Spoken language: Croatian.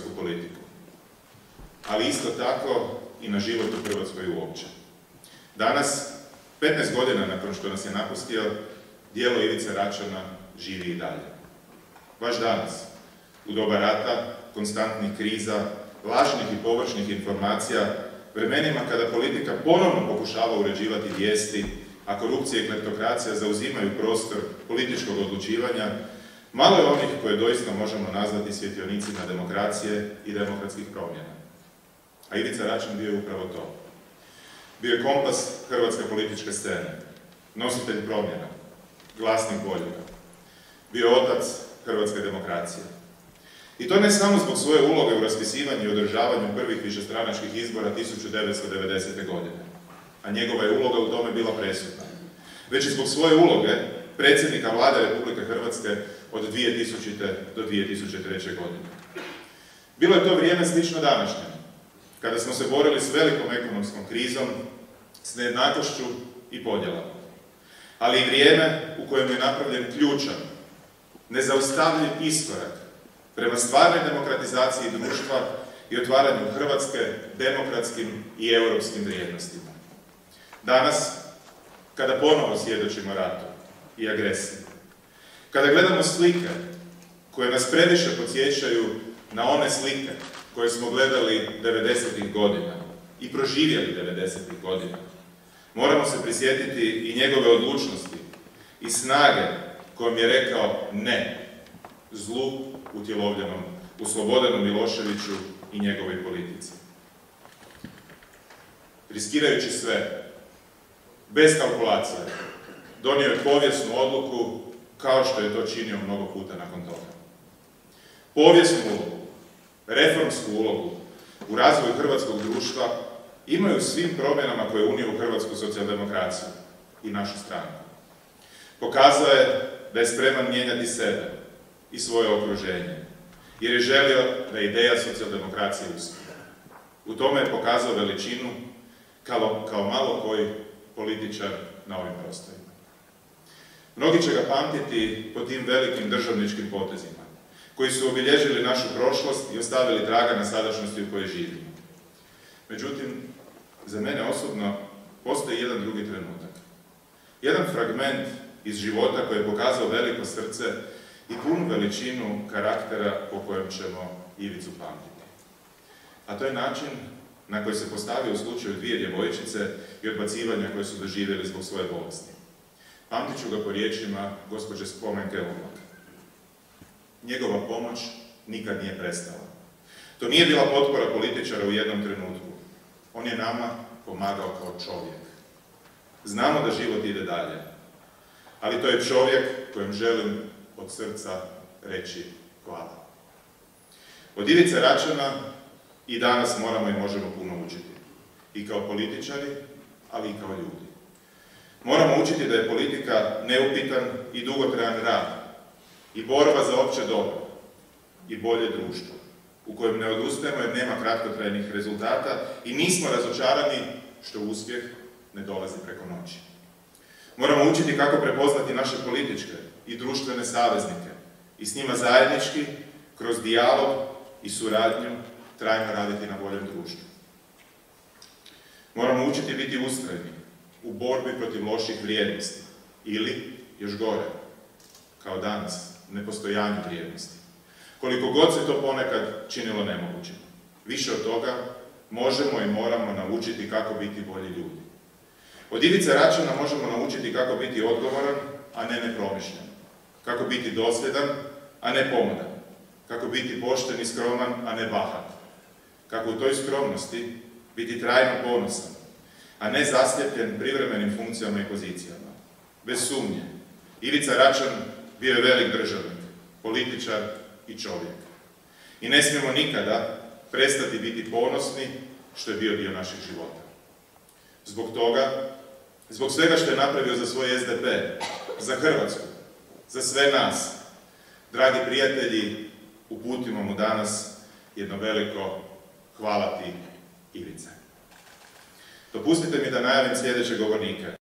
hrvatsku politiku. Ali isto tako i na život u Hrvatskoj uopće. Danas, 15 godina nakon što nas je napustio, dijelo Ivice Račana živi i dalje. Baš danas, u doba rata, konstantnih kriza, lažnih i površnih informacija, vremenima kada politika ponovno pokušava uređivati vijesti, a korupcija i kleptokracija zauzimaju prostor političkog odlučivanja, malo je onih koje doista možemo nazvati svjetionicima demokracije i demokratskih promjena. A Ivica Račan bio je upravo to. Bio je kompas hrvatske političke scene, nositelj promjena, glasnik boljega. Bio je otac hrvatske demokracije. I to ne samo zbog svoje uloge u raspisivanju i održavanju prvih višestranačkih izbora 1990. godine, a njegova je uloga u tome bila presudna, već i zbog svoje uloge predsjednika vlade Republike Hrvatske od 2000. do 2003. godine. Bilo je to vrijeme slično današnje, kada smo se borili s velikom ekonomskom krizom, s nejednakošću i podjelama. Ali i vrijeme u kojem je napravljen ključan, nezaustavljiv iskorak prema stvarnoj demokratizaciji društva i otvaranju Hrvatske demokratskim i europskim vrijednostima. Danas, kada ponovo svjedočimo ratu i agresiji, kada gledamo slike koje nas previše podsjećaju na one slike koje smo gledali 90. godina i proživjeli 90. godina, moramo se prisjetiti i njegove odlučnosti i snage kojom je rekao ne zlu utjelovljenom u Slobodanu Miloševiću i njegovoj politici. Riskirajući sve, bez kalkulacije, donio je povijesnu odluku kao što je to činio mnogo puta nakon toga. Povijesnu ulogu, reformsku ulogu u razvoju hrvatskog društva imaju svim promjenama koje je unio u hrvatsku socijaldemokraciju i našu stranu. Pokazao je da je spreman mijenjati sebe i svoje okruženje, jer je želio da ideja socijaldemokracije uspije. U tome je pokazao veličinu kao, kao malo koji političar na ovim prostorima. Mnogi će ga pamtiti po tim velikim državničkim potezima, koji su obilježili našu prošlost i ostavili traga na sadašnjosti u kojoj živimo. Međutim, za mene osobno postoji jedan drugi trenutak. Jedan fragment iz života koji je pokazao veliko srce i punu veličinu karaktera po kojem ćemo Ivicu pamtiti. A to je način na koji se postavio u slučaju dvije djevojčice i odbacivanja koje su doživjeli zbog svoje bolesti. Pamtit ću ga po riječima gospođe Spomenke Ulmak. Njegova pomoć nikad nije prestala. To nije bila potpora političara u jednom trenutku. On je nama pomagao kao čovjek. Znamo da život ide dalje, ali to je čovjek kojem želim od srca reći hvala. Od Ivice Račana i danas moramo i možemo puno učiti. I kao političari, ali i kao ljudi. Moramo učiti da je politika neupitan i dugotrajan rad i borba za opće dobro i bolje društvo u kojem ne odustajemo jer nema kratkotrajnih rezultata i nismo razočarani što uspjeh ne dolazi preko noći. Moramo učiti kako prepoznati naše političke i društvene saveznike i s njima zajednički, kroz dijalog i suradnju, trajno raditi na boljem društvu. Moramo učiti biti ustrajni u borbi protiv loših vrijednosti ili, još gore, kao danas, nepostojanju vrijednosti. Koliko god se to ponekad činilo nemogućim. Više od toga možemo i moramo naučiti kako biti bolji ljudi. Od Ivice Račana možemo naučiti kako biti odgovoran, a ne nepromišljen. Kako biti dosljedan, a ne pomodan. Kako biti pošten i skroman, a ne bahat. Kako u toj skromnosti biti trajno ponosan, a ne zasljepljen privremenim funkcijama i pozicijama. Bez sumnje. Ivica Račan bio je velik državnik, političar i čovjek. I ne smijemo nikada prestati biti ponosni što je bio dio našeg života. Zbog toga, zbog svega što je napravio za svoj SDP, za Hrvatsku, za sve nas, dragi prijatelji, uputimo mu danas jedno veliko hvala ti. Dopustite mi da najavim sljedeće govornike.